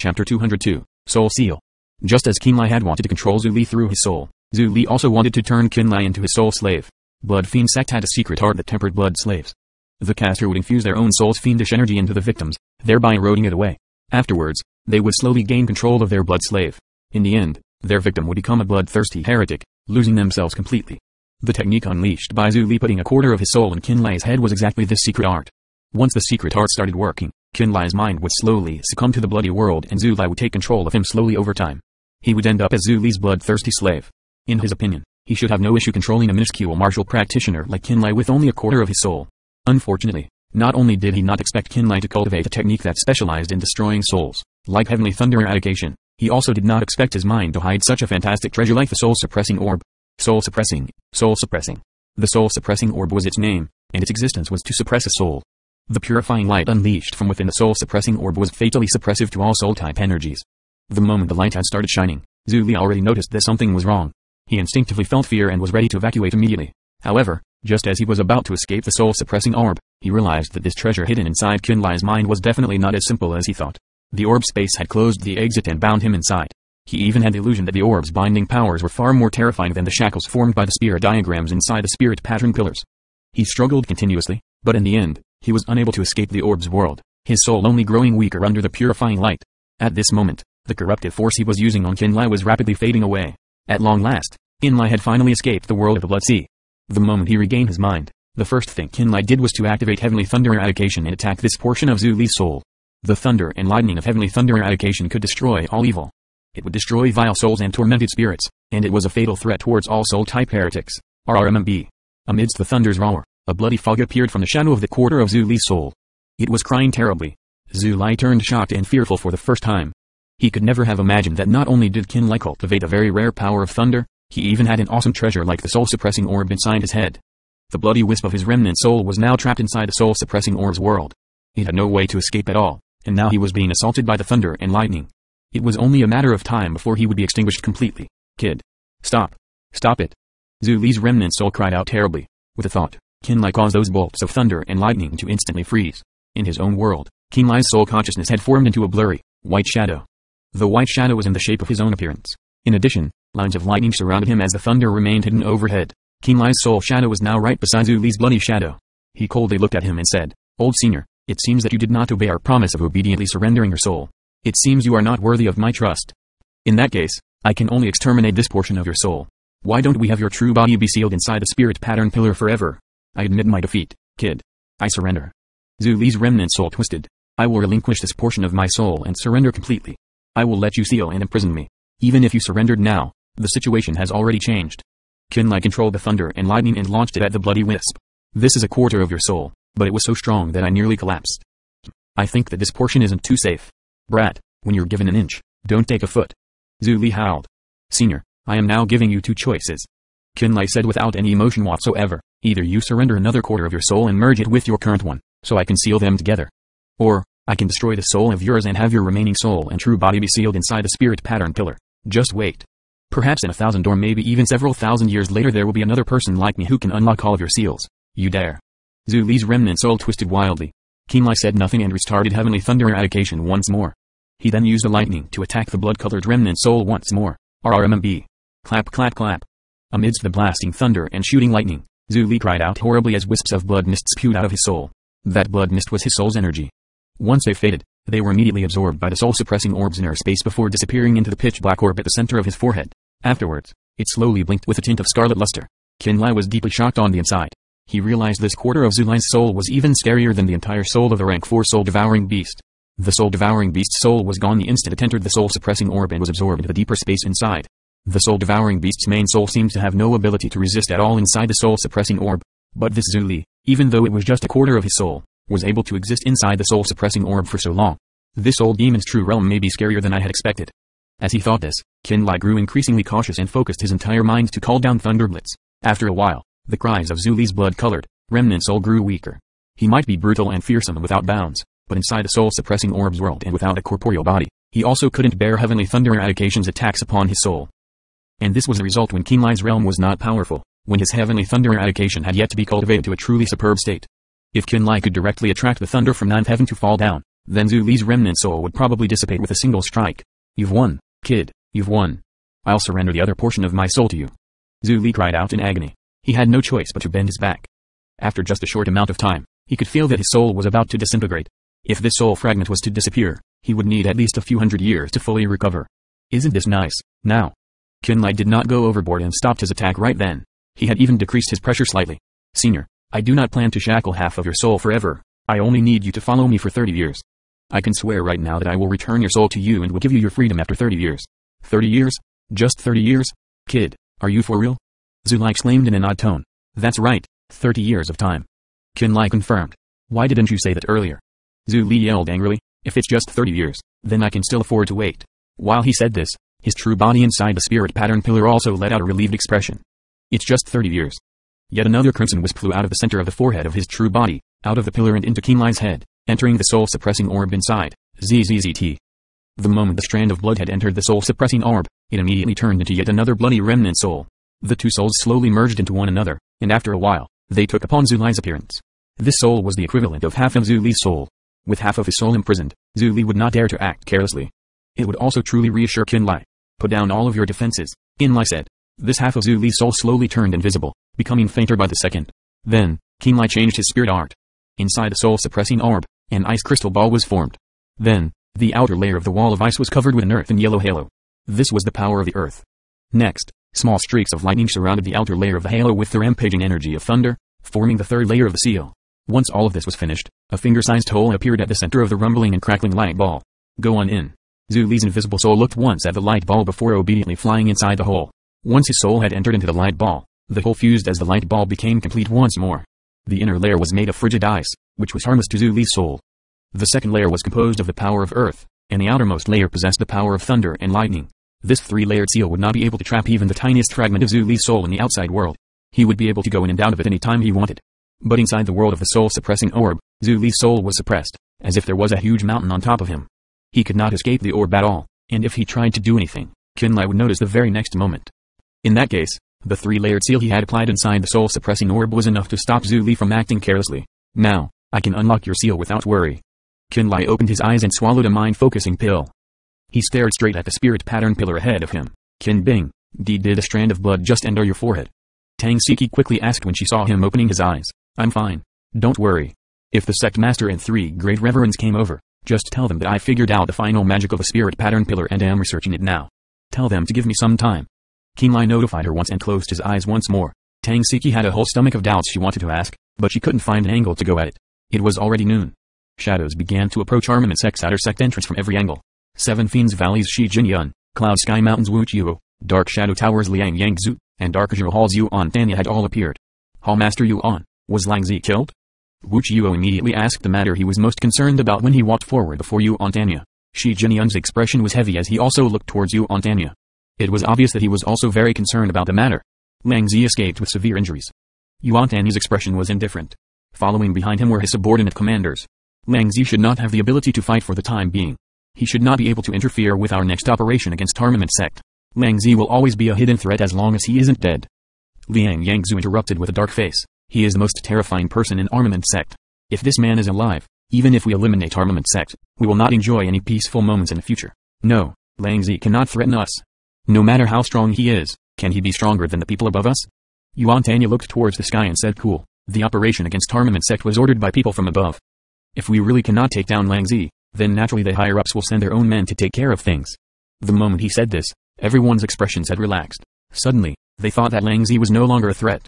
Chapter 202, Soul Seal. Just as Qinlai had wanted to control Zhu Li through his soul, Zhu Li also wanted to turn Qinlai into his soul slave. Blood Fiend sect had a secret art that tempered blood slaves. The caster would infuse their own soul's fiendish energy into the victims, thereby eroding it away. Afterwards, they would slowly gain control of their blood slave. In the end, their victim would become a bloodthirsty heretic, losing themselves completely. The technique unleashed by Zhu Li putting a quarter of his soul in Qinlai's head was exactly this secret art. Once the secret art started working, Qinlai's mind would slowly succumb to the bloody world and Zhu Li would take control of him slowly over time. He would end up as Zhu Li's bloodthirsty slave. In his opinion, he should have no issue controlling a minuscule martial practitioner like Qinlai with only a quarter of his soul. Unfortunately, not only did he not expect Qinlai to cultivate a technique that specialized in destroying souls, like Heavenly Thunder eradication, he also did not expect his mind to hide such a fantastic treasure like the soul-suppressing orb. Soul-suppressing, soul-suppressing. The soul-suppressing orb was its name, and its existence was to suppress a soul. The purifying light unleashed from within the soul-suppressing orb was fatally suppressive to all soul-type energies. The moment the light had started shining, Zhu Li already noticed that something was wrong. He instinctively felt fear and was ready to evacuate immediately. However, just as he was about to escape the soul-suppressing orb, he realized that this treasure hidden inside Qinlai's mind was definitely not as simple as he thought. The orb space had closed the exit and bound him inside. He even had the illusion that the orb's binding powers were far more terrifying than the shackles formed by the spirit diagrams inside the spirit pattern pillars. He struggled continuously, but in the end, he was unable to escape the orb's world, his soul only growing weaker under the purifying light. At this moment, the corruptive force he was using on Qinlai was rapidly fading away. At long last, Qinlai had finally escaped the world of the Blood Sea. The moment he regained his mind, the first thing Qinlai did was to activate Heavenly Thunder Eradication and attack this portion of Zhu Li's soul. The thunder and lightning of heavenly thunder eradication could destroy all evil. It would destroy vile souls and tormented spirits, and it was a fatal threat towards all soul-type heretics. RRMMB. Amidst the thunder's roar, a bloody fog appeared from the shadow of the quarter of Zhu Li's soul. It was crying terribly. Zhu Li turned shocked and fearful for the first time. He could never have imagined that not only did Qin Lai cultivate a very rare power of thunder, he even had an awesome treasure like the soul-suppressing orb inside his head. The bloody wisp of his remnant soul was now trapped inside the soul-suppressing orb's world. He had no way to escape at all and now he was being assaulted by the thunder and lightning. It was only a matter of time before he would be extinguished completely. Kid. Stop. Stop it. Zhu Li's remnant soul cried out terribly. With a thought, Qinlai caused those bolts of thunder and lightning to instantly freeze. In his own world, Qinlai's soul consciousness had formed into a blurry, white shadow. The white shadow was in the shape of his own appearance. In addition, lines of lightning surrounded him as the thunder remained hidden overhead. Qinlai's soul shadow was now right beside Zhu Li's bloody shadow. He coldly looked at him and said, Old senior, it seems that you did not obey our promise of obediently surrendering your soul. It seems you are not worthy of my trust. In that case, I can only exterminate this portion of your soul. Why don't we have your true body be sealed inside the spirit pattern pillar forever? I admit my defeat, kid. I surrender. Zhu Li's remnant soul twisted. I will relinquish this portion of my soul and surrender completely. I will let you seal and imprison me. Even if you surrendered now, the situation has already changed. Qinlai controlled the thunder and lightning and launched it at the bloody wisp. This is a quarter of your soul but it was so strong that I nearly collapsed. I think that this portion isn't too safe. Brat, when you're given an inch, don't take a foot. Zhu Li howled. Senior, I am now giving you two choices. Qinlai said without any emotion whatsoever, either you surrender another quarter of your soul and merge it with your current one, so I can seal them together. Or, I can destroy the soul of yours and have your remaining soul and true body be sealed inside the spirit pattern pillar. Just wait. Perhaps in a thousand or maybe even several thousand years later there will be another person like me who can unlock all of your seals. You dare. Zhu Li's remnant soul twisted wildly. Qinlai said nothing and restarted Heavenly Thunder eradication once more. He then used the lightning to attack the blood-colored remnant soul once more. RRMMB. Clap clap clap. Amidst the blasting thunder and shooting lightning, Zhu Li cried out horribly as wisps of blood mist spewed out of his soul. That blood mist was his soul's energy. Once they faded, they were immediately absorbed by the soul-suppressing orb's in inner space before disappearing into the pitch-black orb at the center of his forehead. Afterwards, it slowly blinked with a tint of scarlet luster. Qinlai was deeply shocked on the inside. He realized this quarter of Zhu Li's soul was even scarier than the entire soul of the rank 4 soul-devouring beast. The soul-devouring beast's soul was gone the instant it entered the soul-suppressing orb and was absorbed into the deeper space inside. The soul-devouring beast's main soul seemed to have no ability to resist at all inside the soul-suppressing orb. But this Zhu Li, even though it was just a quarter of his soul, was able to exist inside the soul-suppressing orb for so long. This old demon's true realm may be scarier than I had expected. As he thought this, Qinlai grew increasingly cautious and focused his entire mind to call down Thunderblitz. After a while, the cries of Zhu Li's blood-colored, remnant soul grew weaker. He might be brutal and fearsome without bounds, but inside a soul-suppressing orb's world and without a corporeal body, he also couldn't bear Heavenly Thunder Eradication's attacks upon his soul. And this was the result when Qinlai's realm was not powerful, when his Heavenly Thunder Eradication had yet to be cultivated to a truly superb state. If Qinlai could directly attract the thunder from ninth heaven to fall down, Then Zhu Li's remnant soul would probably dissipate with a single strike. You've won, kid, you've won. I'll surrender the other portion of my soul to you. Zhu Li cried out in agony. He had no choice but to bend his back. After just a short amount of time, he could feel that his soul was about to disintegrate. If this soul fragment was to disappear, he would need at least a few hundred years to fully recover. Isn't this nice, now? Qinlai did not go overboard and stopped his attack right then. He had even decreased his pressure slightly. Senior, I do not plan to shackle half of your soul forever, I only need you to follow me for 30 years. I can swear right now that I will return your soul to you and will give you your freedom after 30 years. 30 years? Just 30 years? Kid, are you for real? Zhu Li exclaimed in an odd tone. That's right, 30 years of time. Qinlai confirmed. Why didn't you say that earlier? Zhu yelled angrily. If it's just 30 years, then I can still afford to wait. While he said this, his true body inside the spirit pattern pillar also let out a relieved expression. It's just 30 years. Yet another crimson wisp flew out of the center of the forehead of his true body, out of the pillar and into Qinlai's head, entering the soul-suppressing orb inside. ZZZT. The moment the strand of blood had entered the soul-suppressing orb, it immediately turned into yet another bloody remnant soul. The two souls slowly merged into one another, and after a while, they took upon Zhu Li's appearance. This soul was the equivalent of half of Zhu Li's soul. With half of his soul imprisoned, Zhu Li would not dare to act carelessly. It would also truly reassure Qinlai. Put down all of your defenses, Qinlai said. This half of Zhu Li's soul slowly turned invisible, becoming fainter by the second. Then, Qinlai changed his spirit art. Inside the soul-suppressing orb, an ice crystal ball was formed. Then, the outer layer of the wall of ice was covered with an earth and yellow halo. This was the power of the earth. Next, small streaks of lightning surrounded the outer layer of the halo with the rampaging energy of thunder, forming the third layer of the seal. Once all of this was finished, a finger-sized hole appeared at the center of the rumbling and crackling light ball. Go on in. Zhu Li's invisible soul looked once at the light ball before obediently flying inside the hole. Once his soul had entered into the light ball, the hole fused as the light ball became complete once more. The inner layer was made of frigid ice, which was harmless to Zhu Li's soul. The second layer was composed of the power of earth, and the outermost layer possessed the power of thunder and lightning. This three-layered seal would not be able to trap even the tiniest fragment of Zhu Li's soul in the outside world. He would be able to go in and out of it any time he wanted. But inside the world of the soul-suppressing orb, Zhu Li's soul was suppressed, as if there was a huge mountain on top of him. He could not escape the orb at all, and if he tried to do anything, Qinlai would notice the very next moment. In that case, the three-layered seal he had applied inside the soul-suppressing orb was enough to stop Zhu Li from acting carelessly. Now, I can unlock your seal without worry. Qinlai opened his eyes and swallowed a mind-focusing pill. He stared straight at the spirit pattern pillar ahead of him. Kin Bing, did a strand of blood just enter your forehead? Tang Siqi quickly asked when she saw him opening his eyes. I'm fine. Don't worry. If the sect master and three great reverends came over, just tell them that I figured out the final magic of the spirit pattern pillar and am researching it now. Tell them to give me some time. Qinlai notified her once and closed his eyes once more. Tang Siqi had a whole stomach of doubts she wanted to ask, but she couldn't find an angle to go at it. It was already noon. Shadows began to approach Armament Sect's outer sect entrance from every angle. Seven Fiends Valleys Shi Jinyun, Cloud Sky Mountains Wu Chuo, Dark Shadow Towers Liang Yangzu, and Dark Azure Halls Yuan Tanya had all appeared. Hall Hallmaster Yuan, was Lang Zi killed? Wu Chuo immediately asked the matter he was most concerned about when he walked forward before Yuan Tanya. Shi Jinyun's expression was heavy as he also looked towards Yuan Tanya. It was obvious that he was also very concerned about the matter. Lang Zi escaped with severe injuries. Yuan Tanya's expression was indifferent. Following behind him were his subordinate commanders. Lang Zi should not have the ability to fight for the time being. He should not be able to interfere with our next operation against Armament Sect. Lang Zi will always be a hidden threat as long as he isn't dead. Liang Yangzu interrupted with a dark face. He is the most terrifying person in Armament Sect. If this man is alive, even if we eliminate Armament Sect, we will not enjoy any peaceful moments in the future. No, Lang Zi cannot threaten us. No matter how strong he is, can he be stronger than the people above us? Yuan Tanya looked towards the sky and said cool, the operation against Armament Sect was ordered by people from above. If we really cannot take down Lang Zi, then naturally the higher-ups will send their own men to take care of things. The moment he said this, everyone's expressions had relaxed. Suddenly, they thought that Lang Zi was no longer a threat.